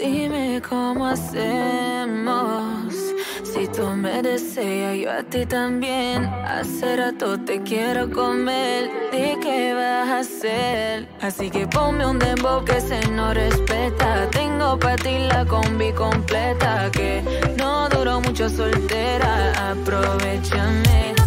Dime cómo hacemos. Si tú me deseas, yo a ti también. Hace rato te quiero comer. ¿De qué vas a hacer? Así que ponme un dembow que se no respeta. Tengo para ti la combi completa. Que no duró mucho soltera. Aprovechame.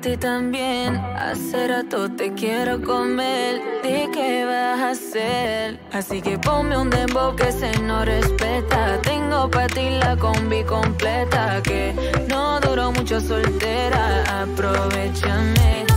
ti también. Hace rato te quiero comer. ¿De qué vas a hacer? Así que ponme un dembow que se no respeta. Tengo para ti la combi completa. Que no duró mucho soltera. Aprovechame.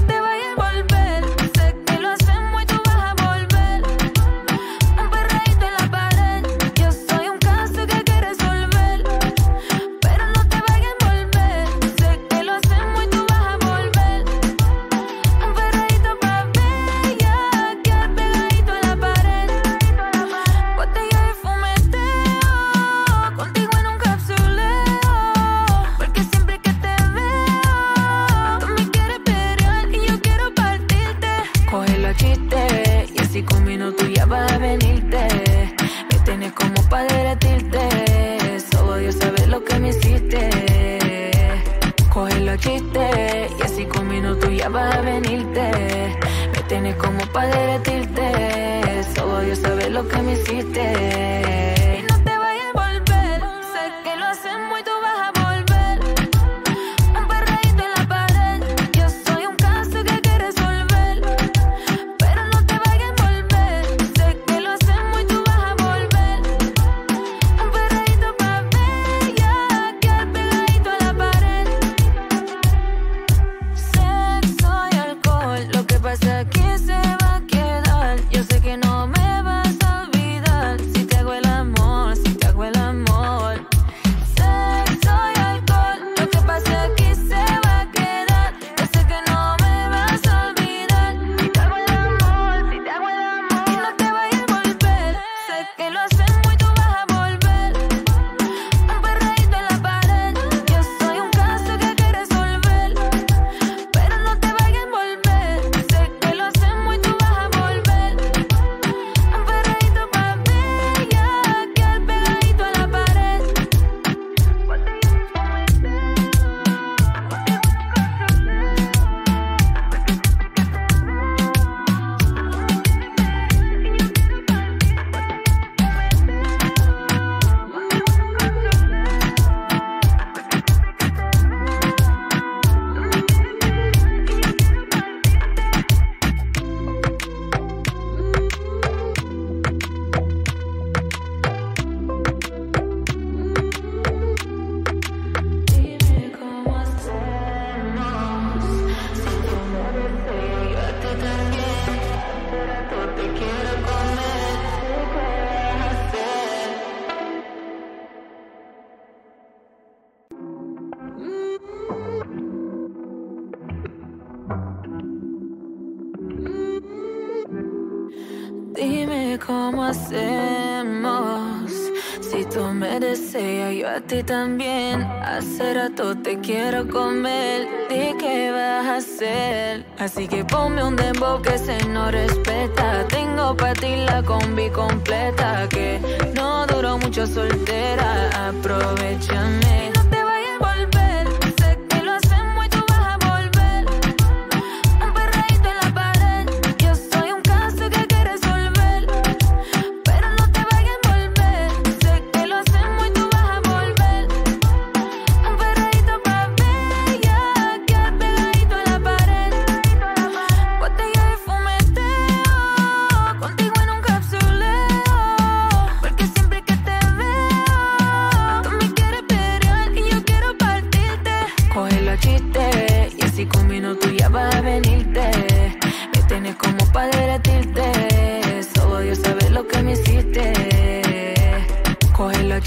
Ti también. Hace rato te quiero comer. ¿De qué vas a hacer? Así que ponme un dembow que se no respeta. Tengo para ti la combi completa. Que no duró mucho soltera. Aprovechame.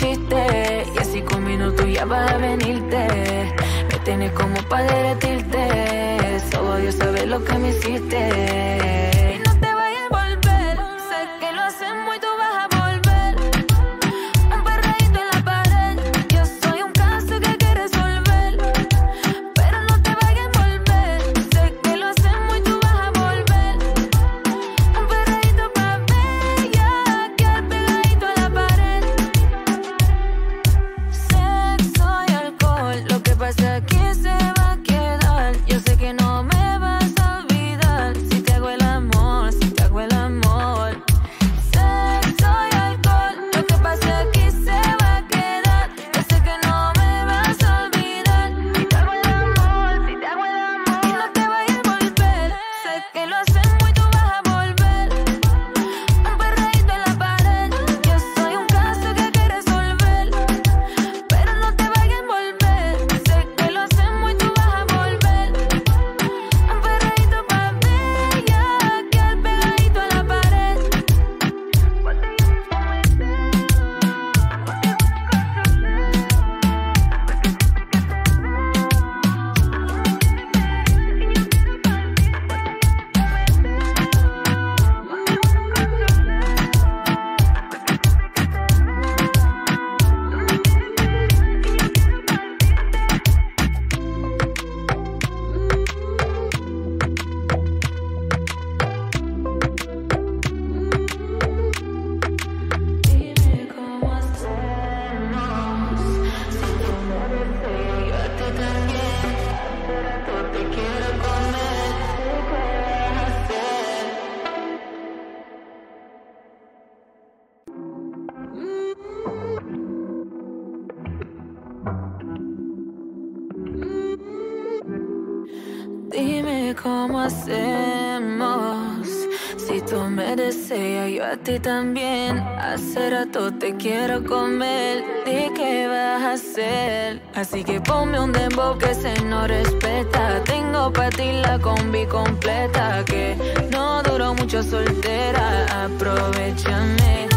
Y así con minutos ya vas a venirte. Me tienes como para derretirte. Solo Dios sabe lo que me hiciste. Ti también. Hace rato te quiero comer. ¿De qué vas a hacer? Así que ponme un dembow que se no respeta. Tengo para ti la combi completa. Que no duró mucho soltera. Aprovechame.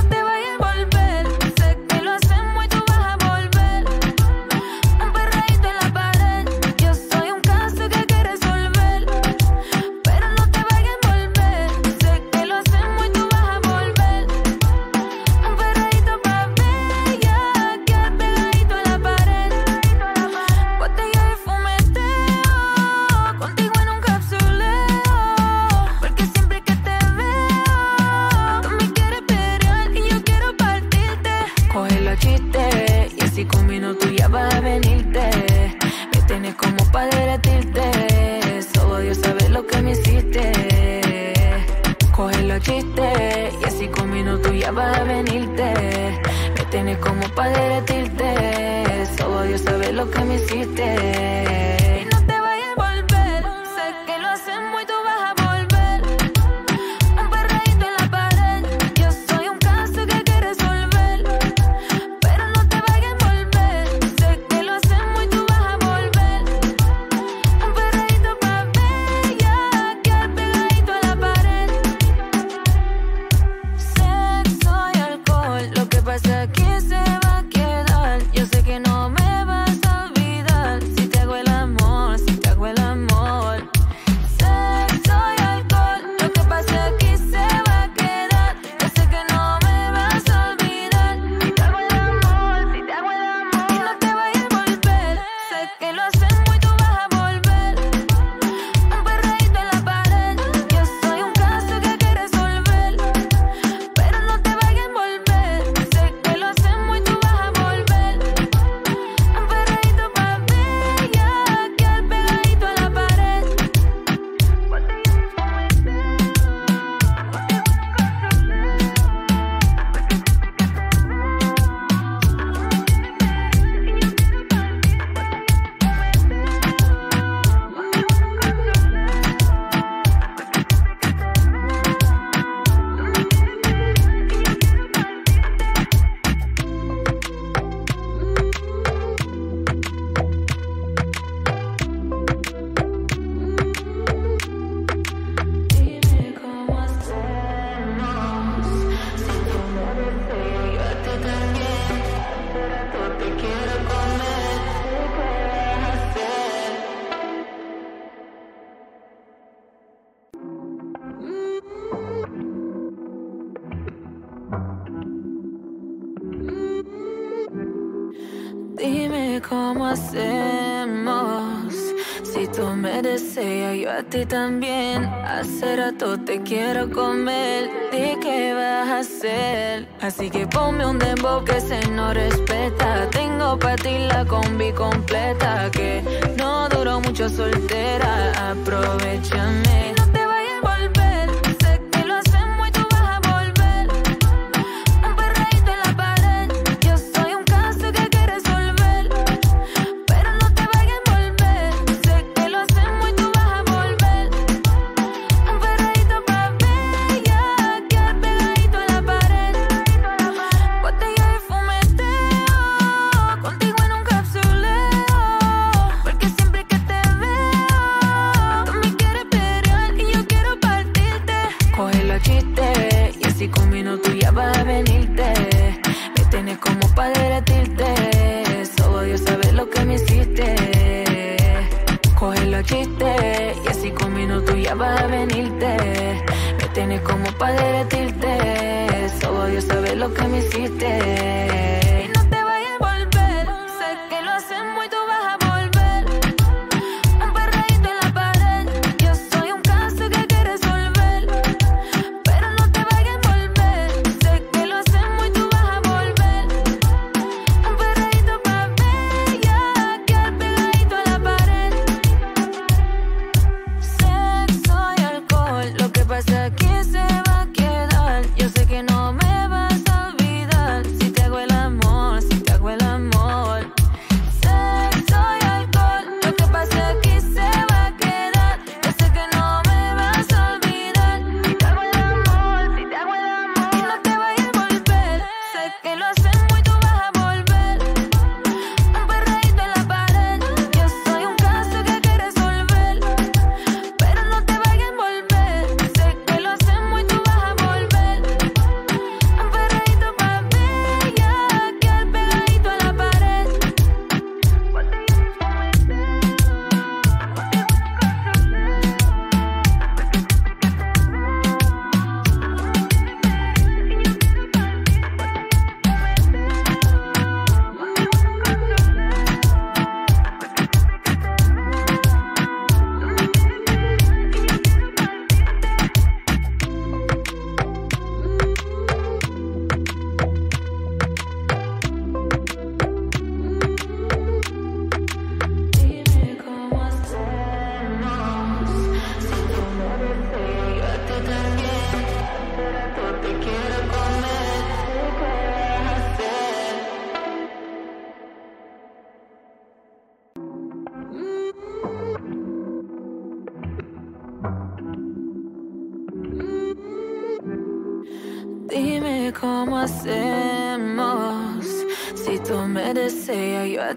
Ti también. Hace rato te quiero comer. Di qué vas a hacer. Así que ponme un dembow que se no respeta. Tengo para ti la combi completa. Que no duró mucho soltera. Aprovechame.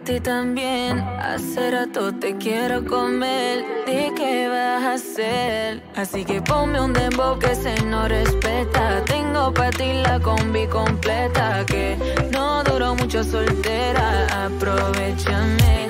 Ti también. Hace rato te quiero comer. Di qué vas a hacer. Así que ponme un dembow que se no respeta. Tengo para ti la combi completa. Que no duró mucho soltera. Aprovechame.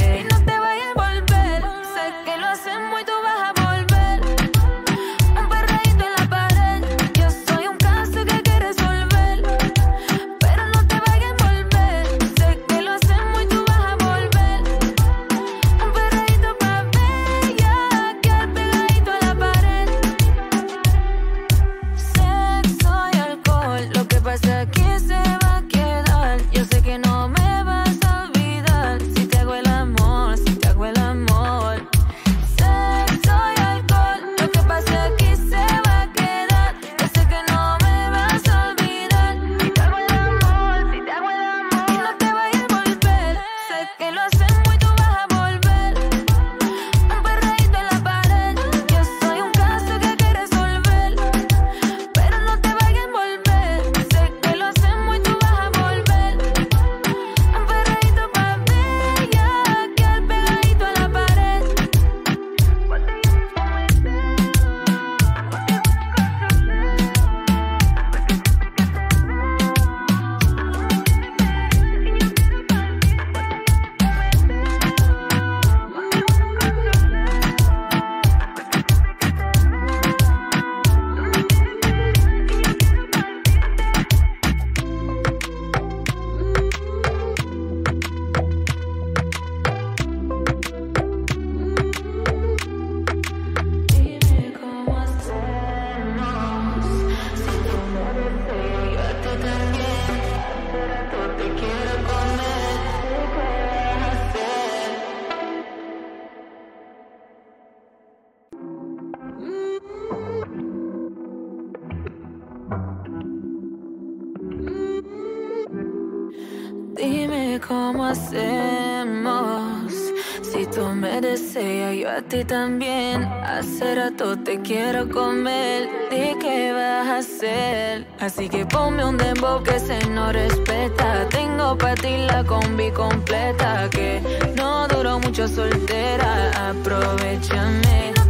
ti también. Hace rato te quiero comer. ¿De qué vas a hacer? Así que ponme un dembow que se no respeta. Tengo para ti la combi completa. Que no duró mucho soltera. Aprovechame.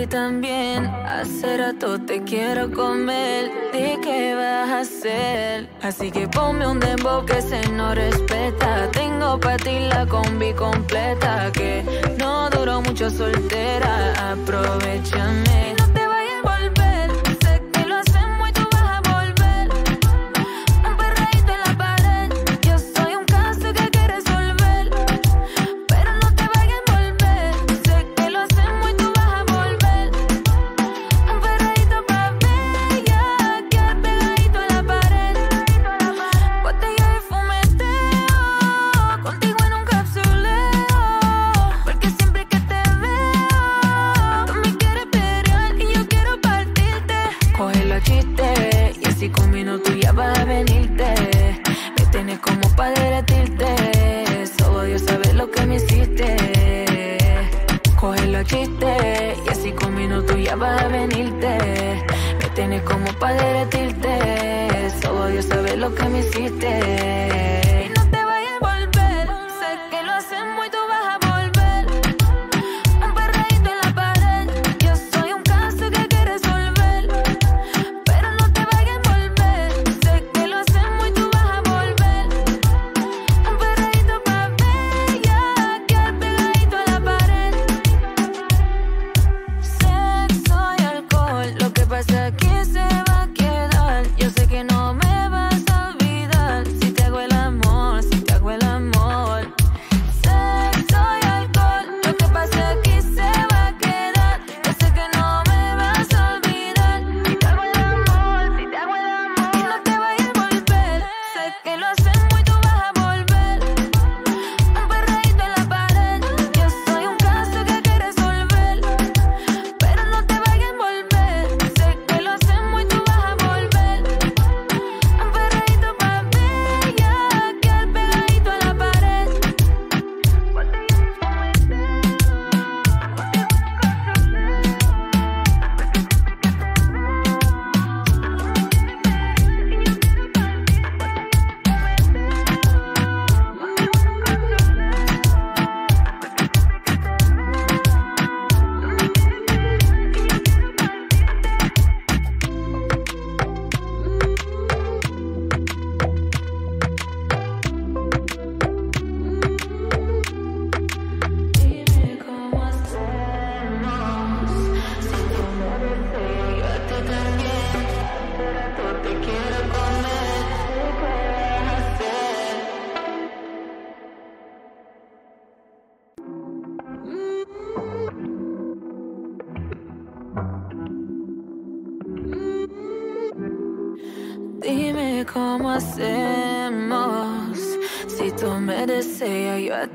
Ti también. Hace rato te quiero comer. ¿De qué vas a hacer? Así que ponme un dembow que se no respeta. Tengo para ti la combi completa. Que no duró mucho soltera. Aprovechame.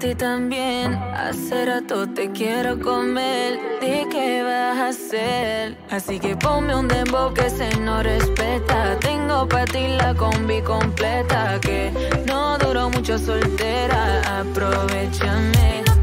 Ti también. Hace rato te quiero comer. Di qué vas a hacer. Así que ponme un dembow que se no respeta. Tengo para ti la combi completa. Que no duró mucho soltera. Aprovechame.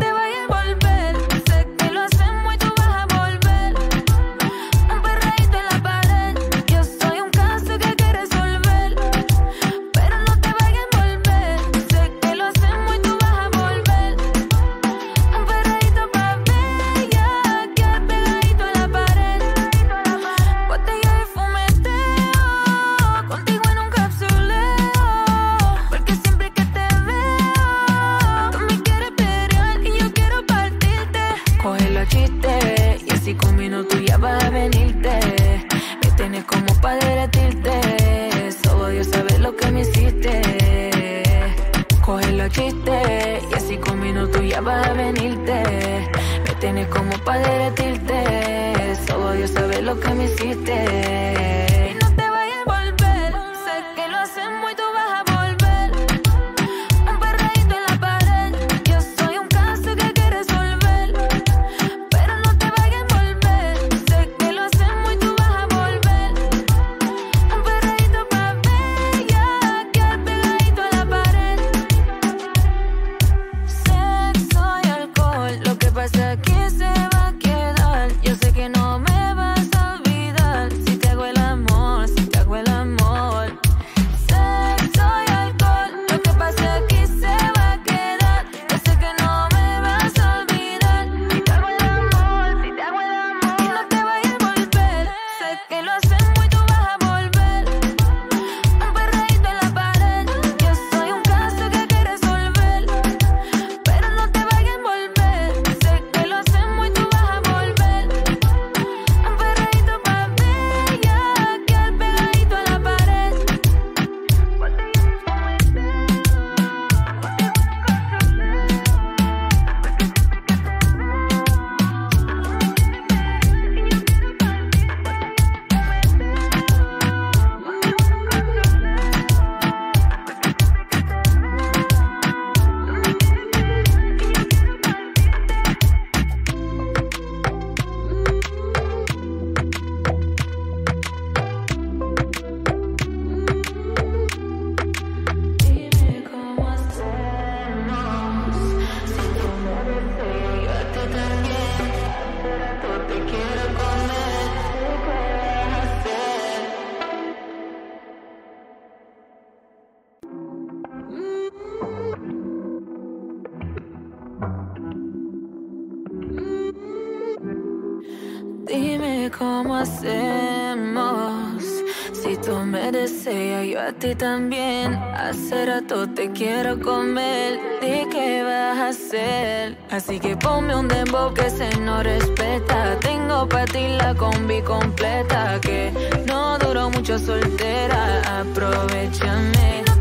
Ti también. Hace rato te quiero comer. Di qué vas a hacer. Así que ponme un dembow que se no respeta. Tengo para ti la combi completa. Que no duró mucho soltera. Aprovechame.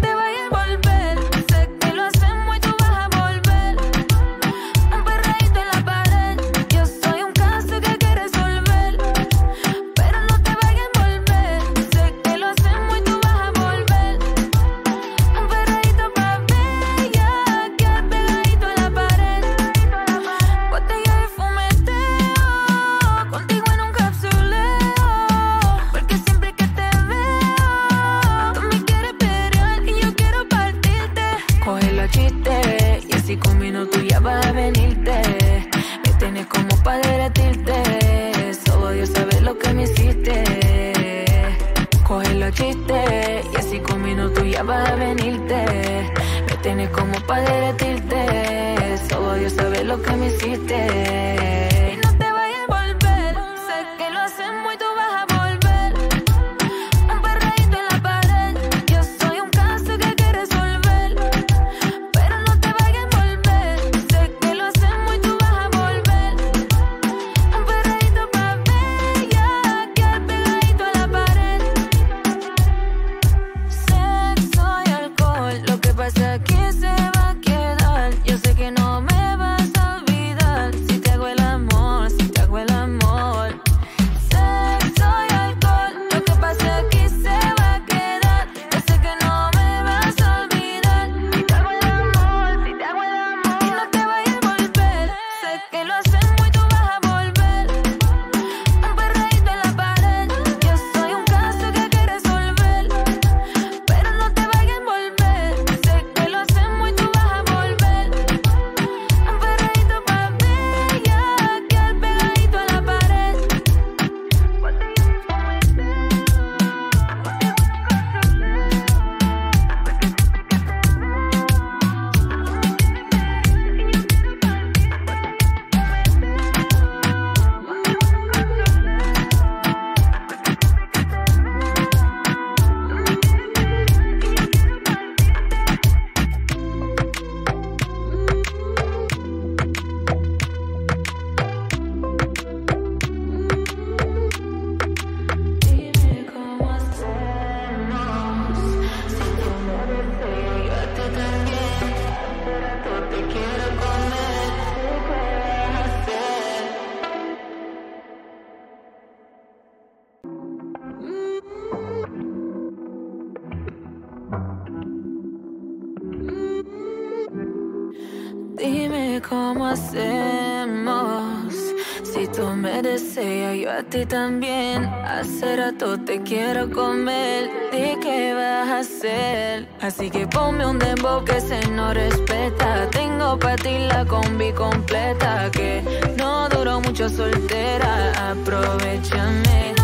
Me deseas, yo a ti también. Hace rato te quiero comer. ¿De qué vas a hacer? Así que ponme un dembow que se no respeta. Tengo para ti la combi completa. Que no duró mucho soltera. Aprovechame.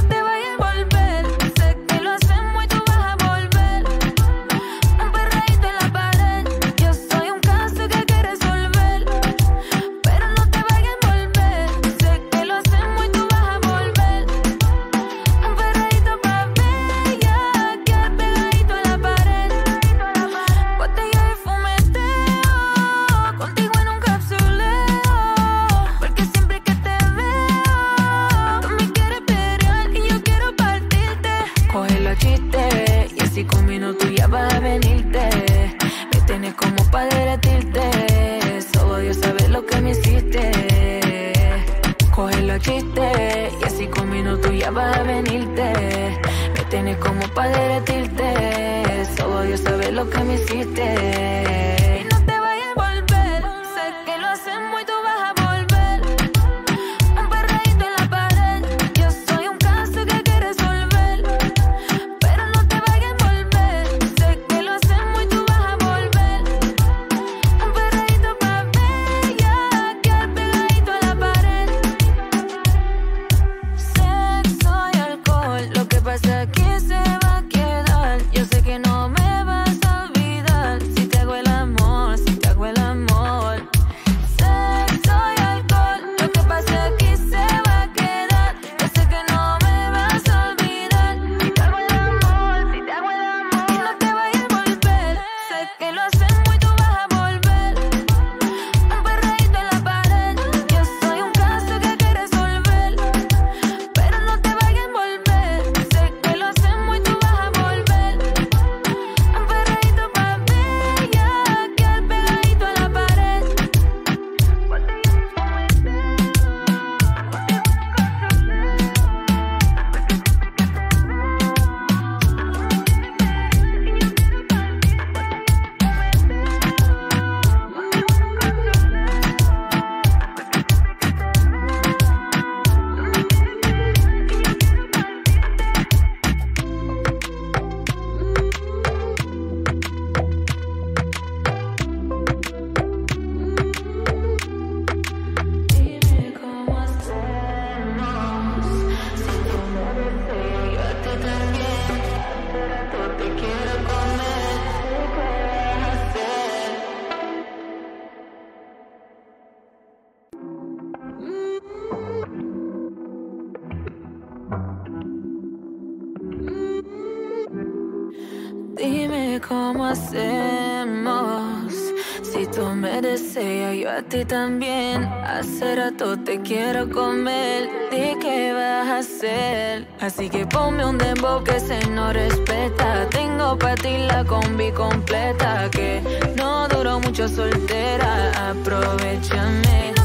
También. Hace rato te quiero comer. ¿De qué vas a hacer? Así que ponme un dembow que se no respeta. Tengo para ti la combi completa. Que no duró mucho soltera. Aprovechame.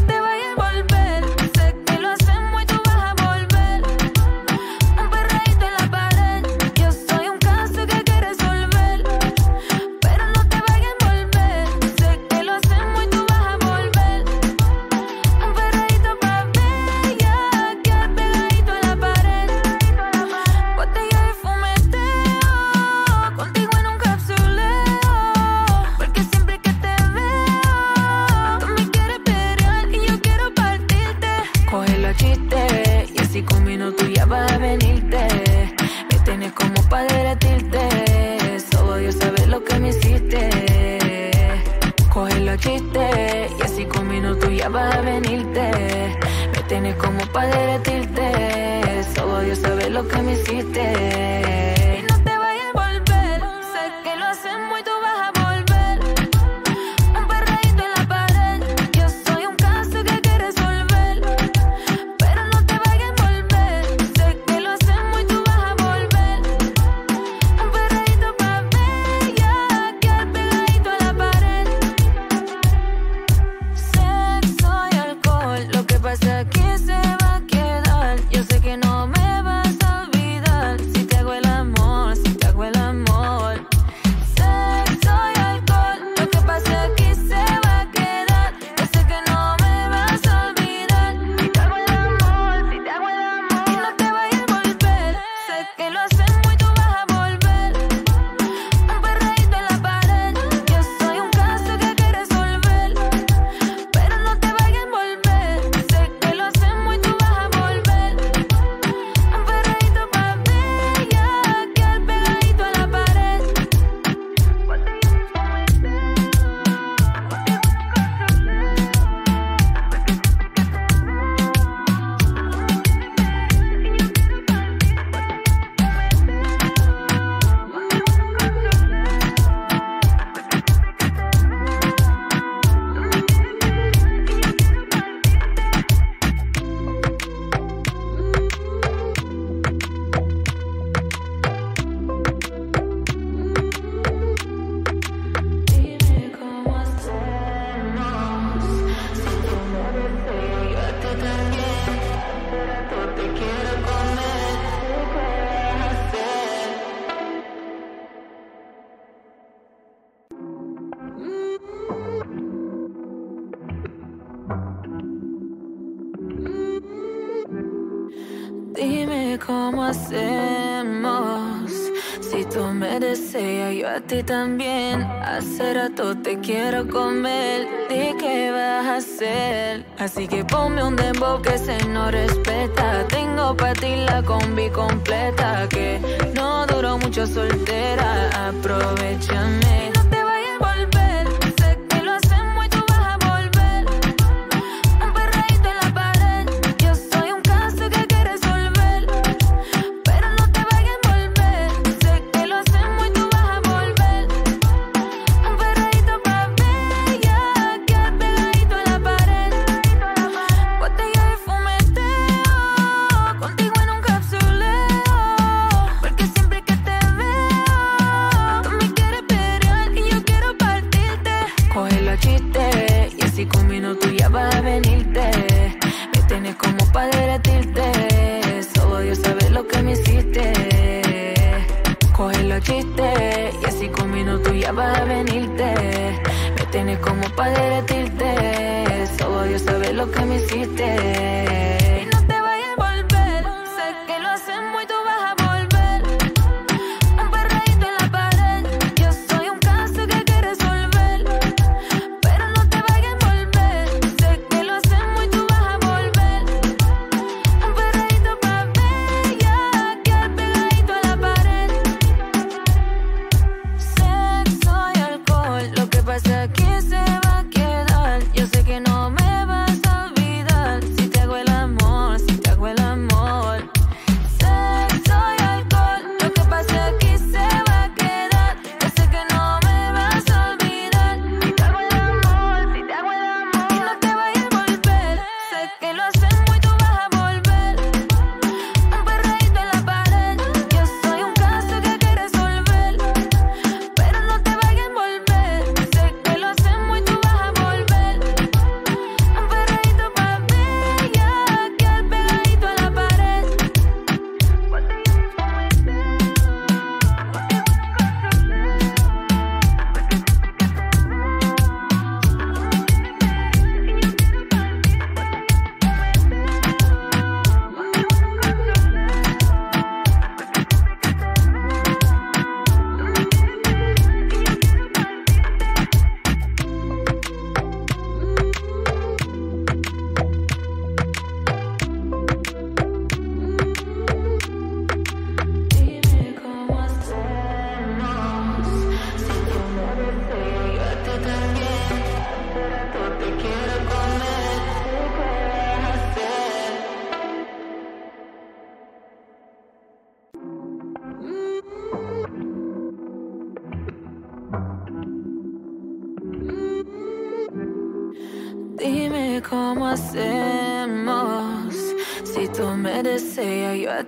Ti también. Hace rato te quiero comer. Di qué vas a hacer. Así que ponme un dembow que se no respeta. Tengo para ti la combi completa. Que no duró mucho soltera. Aprovechame.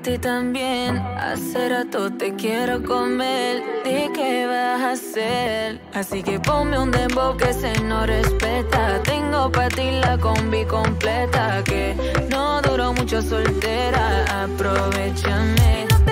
Ti también. Hace rato te quiero comer. Di qué vas a hacer. Así que ponme un dembow que se no respeta. Tengo para ti la combi completa. Que no duró mucho soltera. Aprovechame.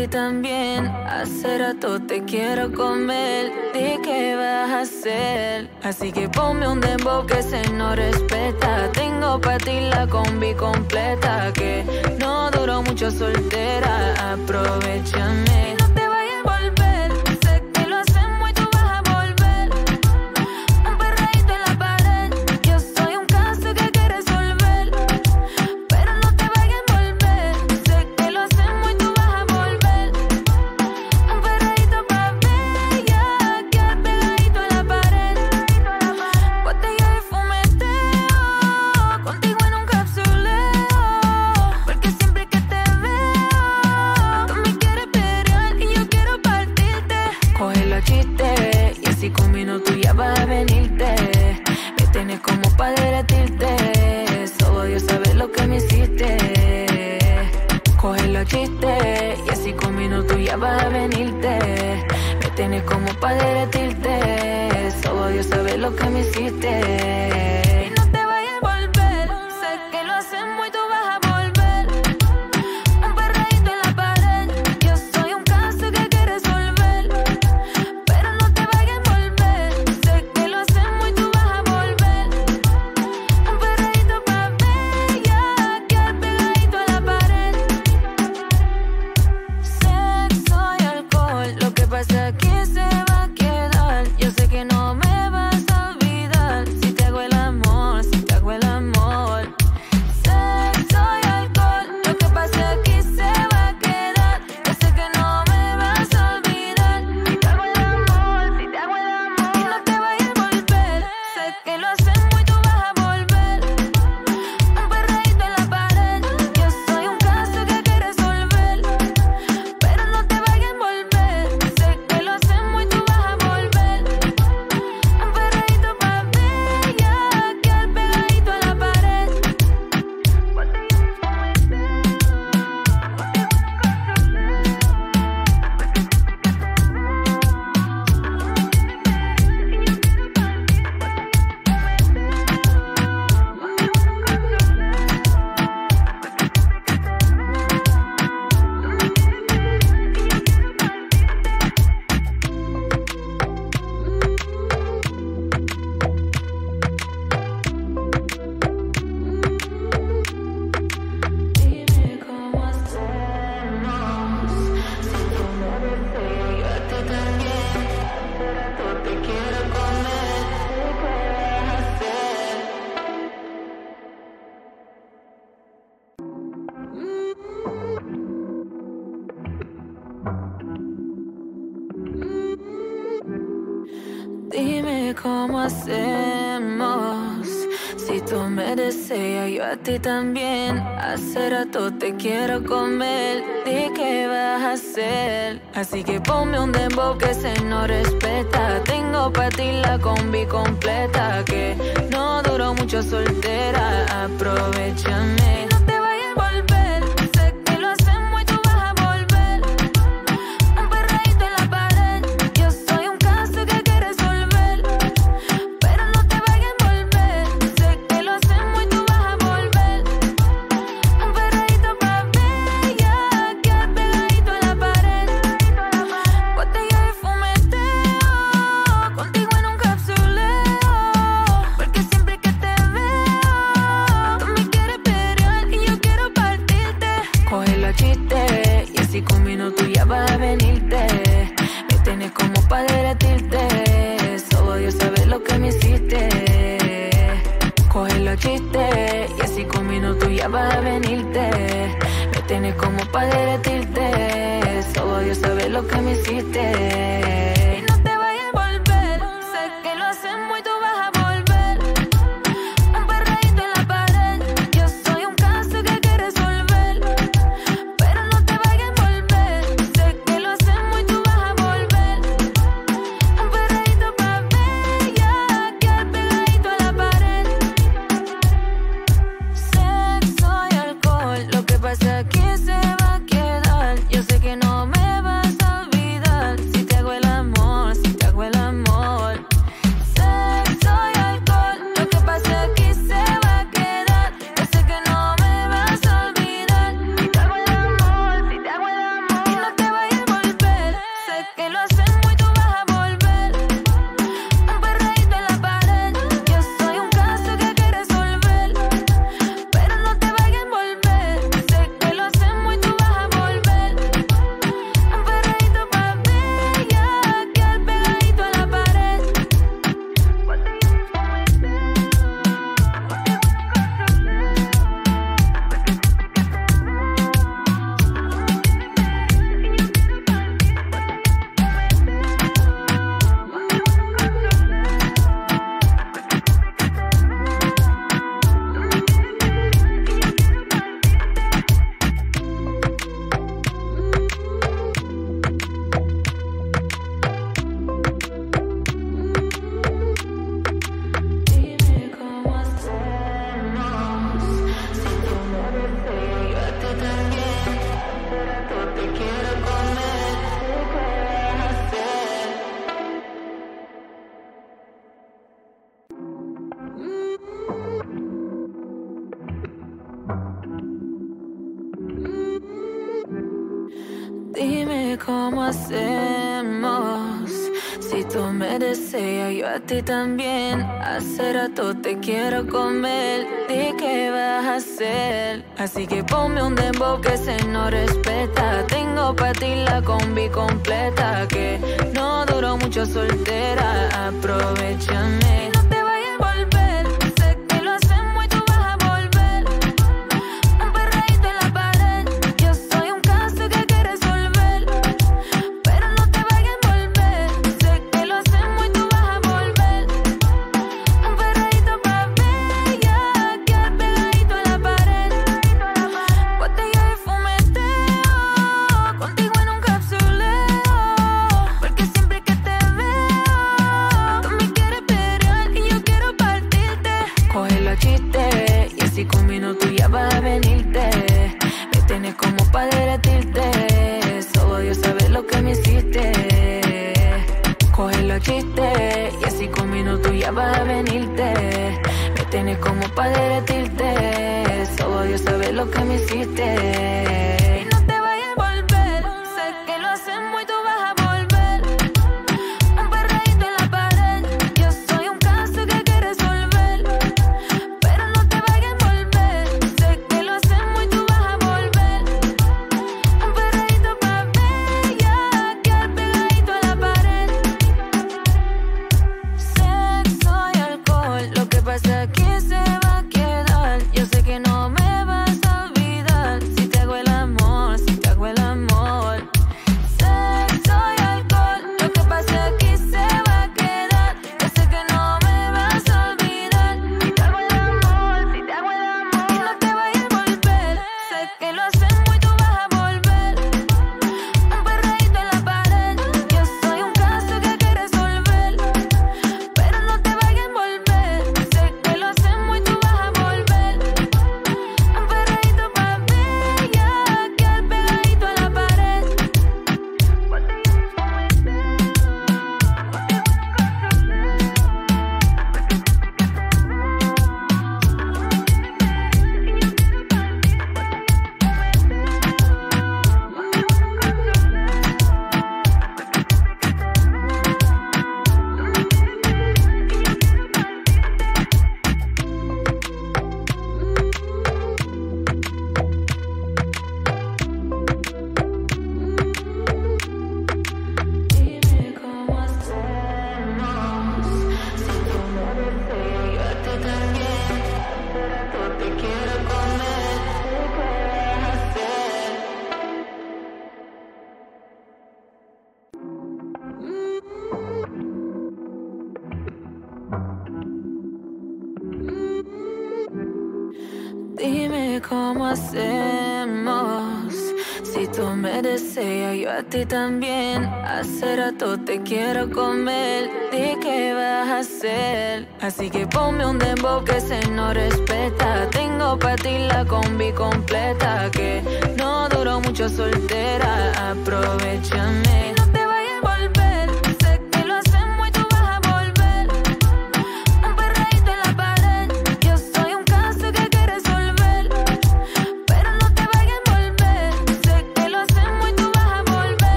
Ti también. Hace rato te quiero comer. Di qué vas a hacer. Así que ponme un dembow que se no respeta. Tengo para ti la combi completa. Que no duró mucho soltera. Aprovechame. Ti también. Hace rato te quiero comer. Di qué vas a hacer. Así que ponme un dembow que se no respeta. Tengo para ti la combi completa. Que no duró mucho soltera. Aprovechame. Que no me vas a olvidar si te hago el amor. Cómo hacemos. Si tú me deseas, yo a ti también. Hace rato te quiero comer. Di qué vas a hacer. Así que ponme un dembow que se no respeta. Tengo para ti la combi completa. Que no duró mucho soltera. Aprovechame. Ti también. Hace rato te quiero comer. Di qué vas a hacer. Así que ponme un dembow que se no respeta. Tengo para ti la combi completa. Que no duró mucho soltera. Aprovechame.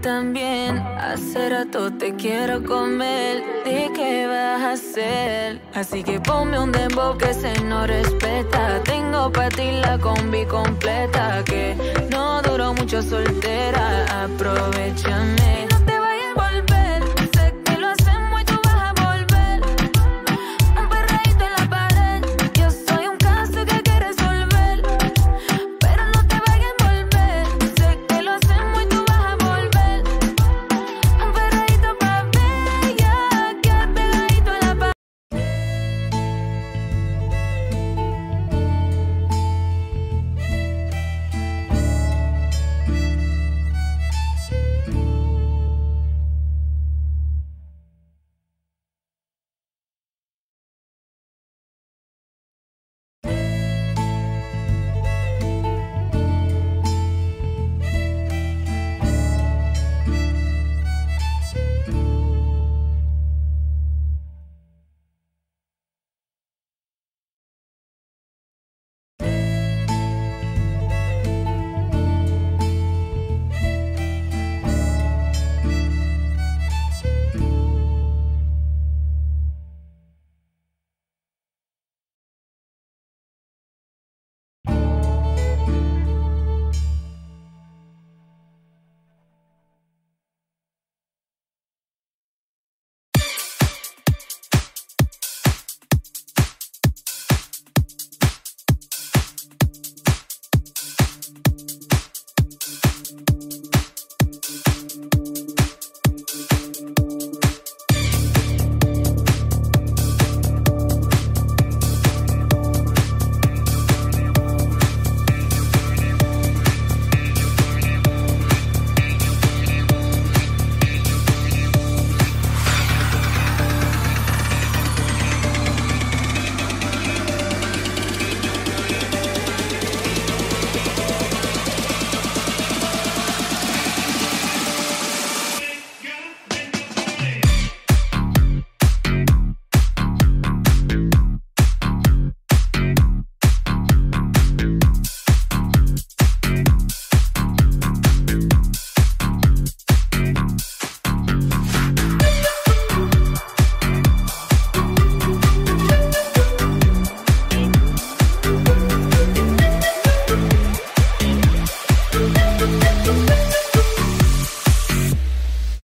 También. Hace rato te quiero comer. ¿De qué vas a hacer? Así que ponme un dembow que se no respeta. Tengo para ti la combi completa. Que no duró mucho soltera. Aprovechame.